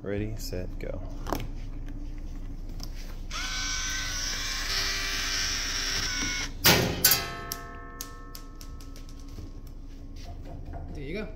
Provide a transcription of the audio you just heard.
Ready, set, go. There you go.